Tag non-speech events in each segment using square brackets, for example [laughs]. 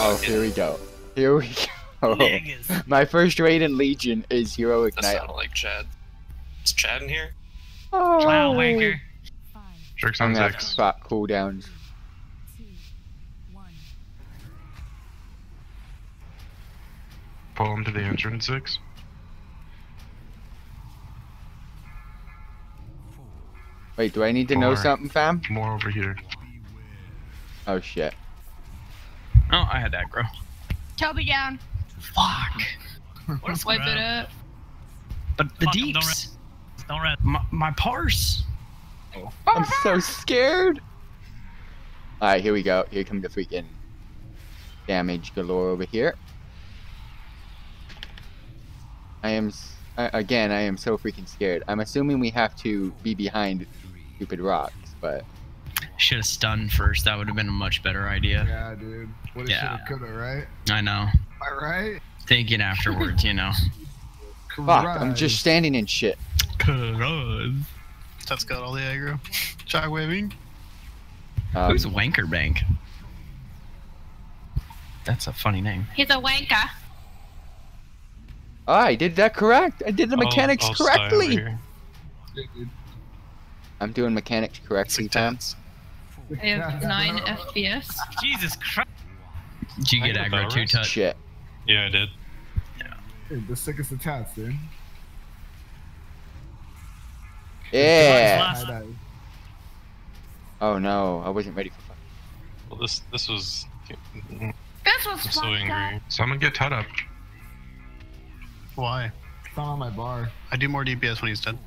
Oh, fucking here we go. Here we [laughs] go. Niggas. My first raid in Legion is Hero that Ignite. sounded like Chad. Is Chad in here? Oh. Wow, wanker. Jerks I'm on gonna have spot cooldowns. Pull him to the entrance six. Wait, do I need to know something, fam? More over here. Oh shit. Oh, I had aggro. Toby down. Fuck. [laughs] What's Wipe it up. But the Fuck 'em, don't deeps. Don't run. My, my parse. Oh, I'm so scared. Alright, here we go. Here comes the freaking damage galore over here. I am, s- I- again, I am so freaking scared. I'm assuming we have to be behind stupid rocks, but Should have stunned first. That would have been a much better idea. Yeah, dude. What a Yeah. shoulda, coulda, right? I know. Am I right? Thinking afterwards, you know. fuck, I'm just standing in shit. That's got all the aggro. Shot waving. Um, Who's Wanker Bank? That's a funny name. He's a wanker. oh, I did that correct. I did the I'll- mechanics I'll correctly. I'm doing mechanics correctly, Six fam. tats. I have [laughs] 9 FPS. Jesus Christ. Did you get aggro two Valorous. touch? Shit. Yeah, I did. Dude, the sickest of tats, dude. Yeah. Oh no, I wasn't ready for. fuck- Well, this this was. This was I'm so fucked up. angry. Someone get Tut up. Why? It's not on my bar. I do more DPS when he's dead.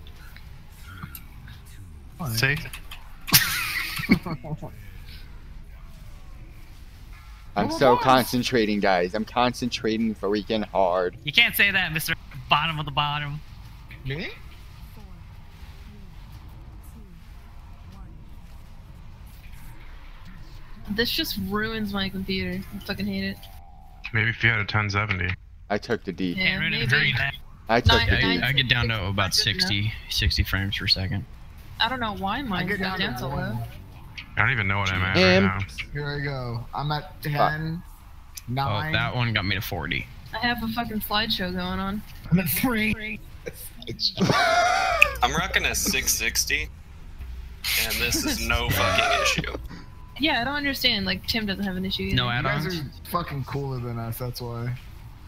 Fine. See? [laughs] I'm so concentrating, guys. I'm concentrating freaking hard. You can't say that, Mr. Bottom of the bottom. Me? This just ruins my computer. I fucking hate it. Maybe if you had a 1070. I took the D. Yeah, Can't read it maybe. I took Nine- the I, D. nine- I get down to about 60, 60 frames per second. I don't know why I mine get down down to so low. One. I don't even know what I'm at Him. right now. Here I go. I'm at 10, Oh, 9. that one got me to 40. I have a fucking slideshow going on. I'm at 3. [laughs] I'm rocking a 660, and this is no fucking issue. Yeah, I don't understand. Like Tim doesn't have an issue. Either. No You guys add-ons? are fucking cooler than us, that's why.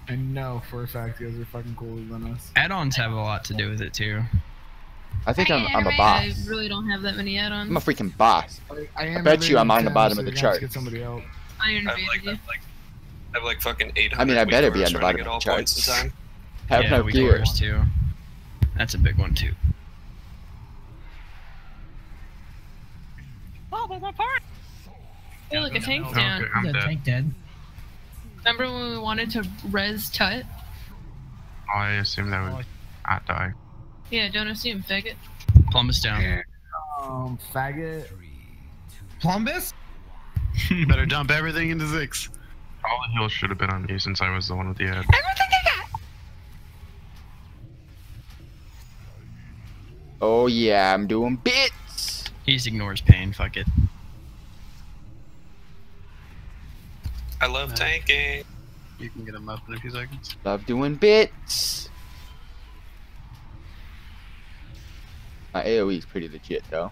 I know for a fact you guys are fucking cooler than us. Add-ons have a lot to do with it too. I think I'm, I'm a I boss. really don't have that many add-ons. I'm a freaking boss. I, I, am bet you I'm on the bottom so of the you're gonna have to charts. Get somebody else. Iron I have like, you. like, I have like fucking 800 I mean, I better be on the bottom of the points in time. Have yeah, no we gear. too. That's a big one too. I feel like a tank Okay, down. I'm dead. dead. Remember when we wanted to res Tut? I assume that would oh, not die. Yeah, don't assume, faggot. Plumbus down. Um, faggot. Plumbus? [laughs] Better dump everything into six. All the heals should have been on me since I was the one with the ad. Oh yeah, I'm doing bits. He just ignores pain. Fuck it. I love tanking. You can get him up in a few seconds. Love doing bits. My AOE is pretty legit though.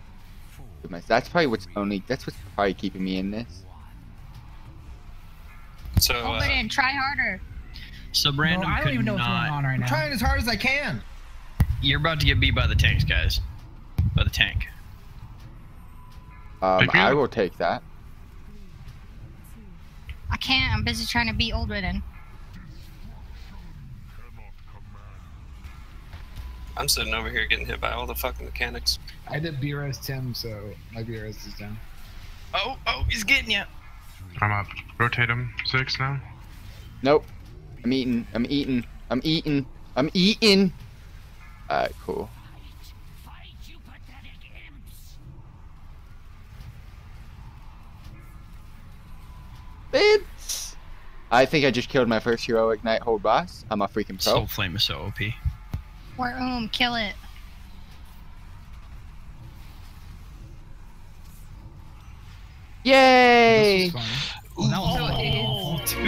That's probably what's only. That's what's probably keeping me in this. So, Hold uh, it in. Try harder. So Brandon I don't could even know what's not. going on right now. trying as hard as I can. You're about to get beat by the tanks, guys. By the tank. Um, Thank. I will take that. I can't. I'm busy trying to beat Old Ridden. I'm sitting over here getting hit by all the fucking mechanics. I did B-Res Tim, so my B-Res is down. Oh, oh, he's getting you. I'm up. Rotate him. Six now. Nope. I'm eating. I'm eating. I'm eating. I'm eating. Alright, cool. Bits. I think I just killed my first heroic Nighthold boss. I'm a freaking pro. Soul Flame is so OP. Or um, kill it. Yay! This was fun. That was Oh, awful. two